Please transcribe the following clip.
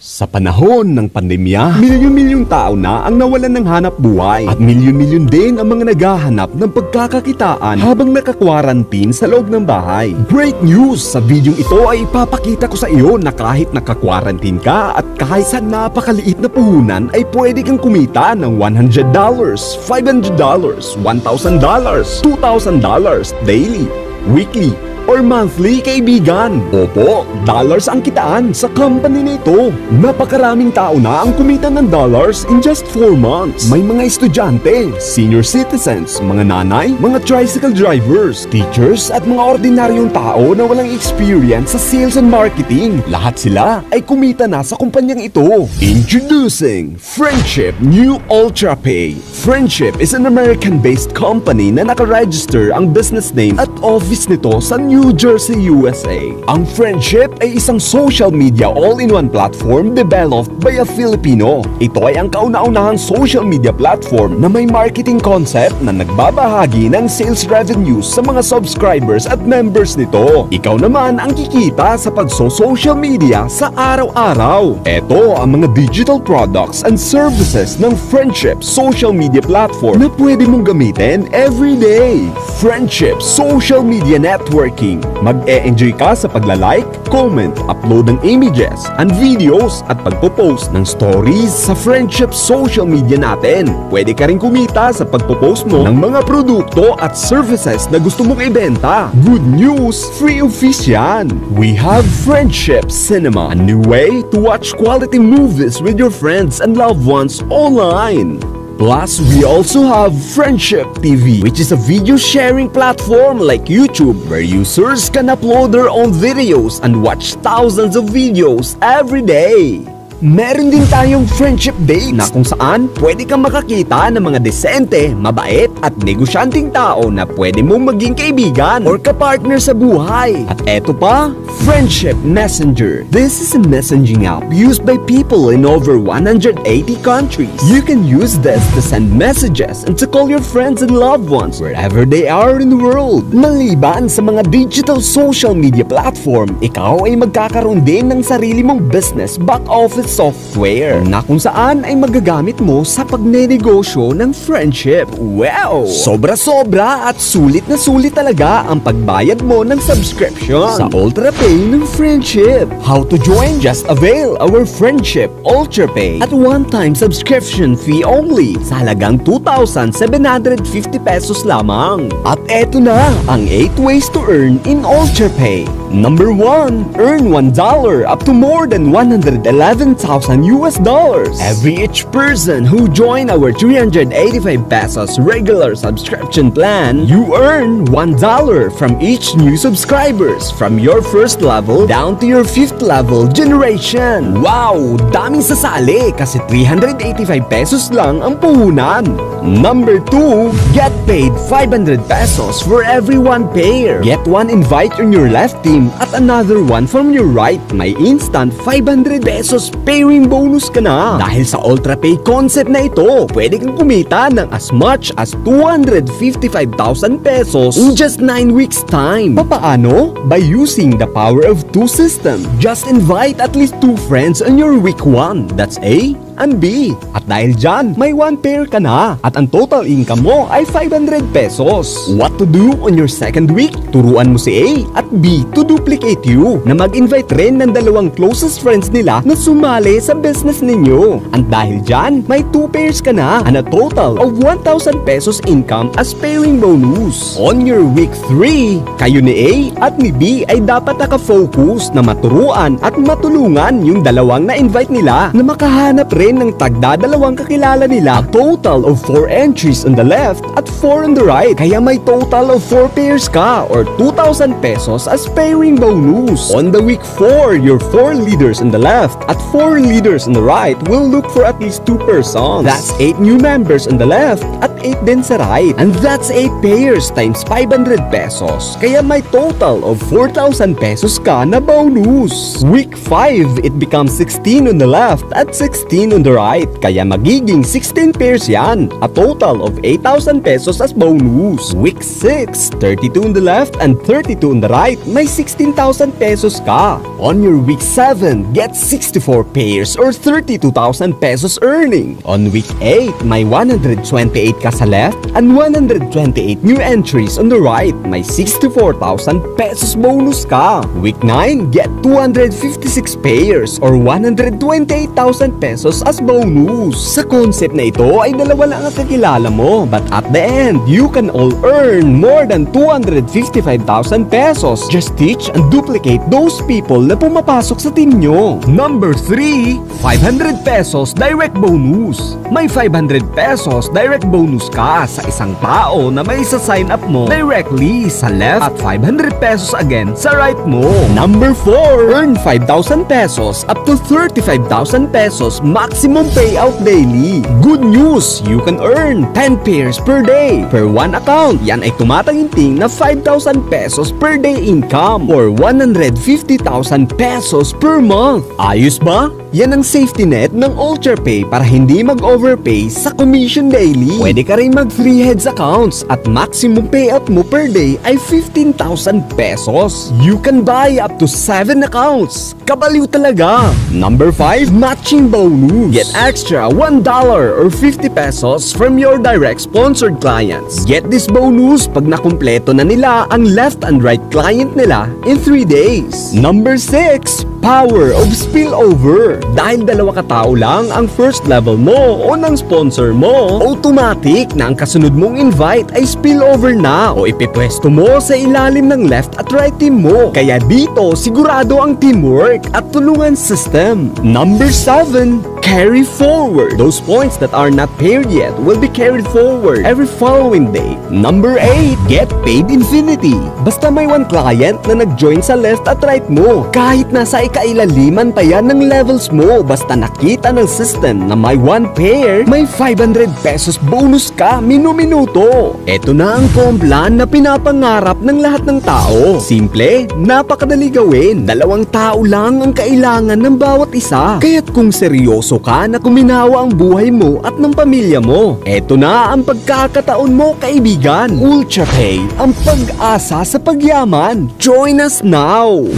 Sa panahon ng pandemya, milyon-milyong tao na ang nawalan ng hanap buhay at milyon-milyon din ang mga naghahanap ng pagkakakitaan habang nakakwarantin sa loob ng bahay. Great news! Sa videong ito ay ipapakita ko sa iyo na kahit nakakwarantin ka at kahit sa napakaliit na puhunan ay pwede kang kumita ng $100, $500, $1,000, $2,000 daily, weekly, or monthly kaibigan. Opo, dollars ang kitaan sa company nito. Napakaraming tao na ang kumita ng dollars in just 4 months. May mga estudyante, senior citizens, mga nanay, mga tricycle drivers, teachers at mga ordinaryong tao na walang experience sa sales and marketing. Lahat sila ay kumita na sa kumpanyang ito. Introducing Friendship New Ultra Pay. Friendship is an American-based company na nakaregister ang business name at office nito sa New Jersey, USA. Ang Friendship ay isang social media all-in-one platform developed by a Filipino. Ito ay ang kauna-unahang social media platform na may marketing concept na nagbabahagi ng sales revenues sa mga subscribers at members nito. Ikaw naman ang kikita sa pagso-social media sa araw-araw. Ito ang mga digital products and services ng Friendship social media platform na pwede mong gamitin every day. Friendship Social Media Networking. Mag-e-enjoy ka sa pagla-like, comment, upload ng images and videos at pagpo-post ng stories sa Friendship social media natin. Pwede ka rin kumita sa pagpo-post mo ng mga produkto at services na gusto mong ibenta. Good news! Free of fees yan! We have Friendship Cinema, a new way to watch quality movies with your friends and loved ones online. Plus, we also have Friendship TV, which is a video sharing platform like YouTube where users can upload their own videos and watch thousands of videos every day. Meron din tayong friendship dates na kung saan pwede kang makakita ng mga desente, mabait at negosyanteng tao na pwede mong maging kaibigan or kapartner sa buhay. At eto pa, Friendship Messenger. This is a messaging app used by people in over 180 countries. You can use this to send messages and to call your friends and loved ones wherever they are in the world. Maliban sa mga digital social media platform, ikaw ay magkakaroon din ng sarili mong business back office software na kung saan ay magagamit mo sa pagnenegosyo ng friendship. Wow! Sobra-sobra at sulit na sulit talaga ang pagbayad mo ng subscription sa UltraPay ng friendship. How to join? Just avail our friendship UltraPay at one-time subscription fee only sa halagang 2,750 pesos lamang. At eto na ang 8 ways to earn in UltraPay. Number 1. Earn $1 up to more than 111,000 US dollars. Every each person who join our 385 pesos regular subscription plan, you earn $1 from each new subscribers from your first level down to your fifth level generation. Wow! Daming sasali kasi 385 pesos lang ang puhunan. Number 2. Get paid 500 pesos for every one pair. Get one invite on your left team at another one from your right. May instant 500 pesos pairing bonus ka na. Dahil sa UltraPay concept na ito, pwede kang kumita ng as much as 255,000 pesos in just 9 weeks time. Papaano? By using the power of two system. Just invite at least two friends on your week 1. That's A and. At dahil dyan, may one pair ka na. At ang total income mo ay 500 pesos. What to do on your second week? Turuan mo si A at B to duplicate you na mag-invite rin ng dalawang closest friends nila na sumali sa business ninyo. And dahil dyan, may two pairs ka na and a total of 1,000 pesos income as pairing bonus. On your week 3, kayo ni A at ni B ay dapat nakafocus na maturuan at matulungan yung dalawang na-invite nila na makahanap rin ng tagdadalawang kakilala nila. Total of 4 entries on the left at 4 on the right. Kaya may total of 4 pairs ka or 2,000 pesos as pairing bonus. On the week 4, your 4 leaders on the left at 4 leaders on the right will look for at least 2 persons. That's 8 new members on the left at 8 din sa right. And that's 8 pairs times 500 pesos. Kaya may total of 4,000 pesos ka na bonus. Week 5, it becomes 16 on the left at 16 on on the right, kaya magiging 16 pairs yan. A total of 8,000 pesos as bonus. Week 6, 32 on the left and 32 on the right, may 16,000 pesos ka. On your week 7, get 64 pairs or 32,000 pesos earning. On week 8, may 128 ka sa left and 128 new entries on the right, may 64,000 pesos bonus ka. Week 9, get 256 pairs or 128,000 pesos as bonus. Sa concept na ito ay dalawa lang ang kakilala mo but at the end, you can all earn more than 255,000 pesos. Just teach and duplicate those people na pumapasok sa team nyo. Number 3, 500 pesos direct bonus. May 500 pesos direct bonus ka sa isang tao na may sa sign up mo directly sa left at 500 pesos again sa right mo. Number 4, earn 5,000 pesos up to 35,000 pesos maximum payout daily. Good news, you can earn 10 pairs per day. Per one account, yan ay tumataginting na 5,000 pesos per day income or 150,000 pesos per month. Ayos ba? Yan ang safety net ng UltraPay para hindi mag-overpay sa commission daily. Pwede ka rin mag free heads accounts at maximum payout mo per day ay 15,000 pesos. You can buy up to 7 accounts. Kabaliw talaga. Number 5, matching bonus. Get extra $1 or 50 pesos from your direct sponsored clients. Get this bonus pag nakumpleto na nila ang left and right client nila in 3 days. Number 6, Power of Spillover. Dahil dalawa katao lang ang first level mo o ng sponsor mo, automatic na ang kasunod mong invite ay spillover na o ipipwesto mo sa ilalim ng left at right team mo. Kaya dito, sigurado ang teamwork at tulungan system. Number 7, carry forward. Those points that are not paired yet will be carried forward every following day. Number 8, get paid infinity. Basta may one client na nag-join sa left at right mo, kahit nasa ikailaliman pa yan ng levels mo, basta nakita ng system na may one pair, may 500 pesos bonus ka minu-minuto. Ito na ang komplan na pinapangarap ng lahat ng tao. Simple, napakadali gawin. Dalawang tao lang ang kailangan ng bawat isa. Kaya't kung seryoso ka na kuminawa ang buhay mo at ng pamilya mo, eto na ang pagkakataon mo kaibigan. UltraPay, ang pag-asa sa pagyaman. Join us now!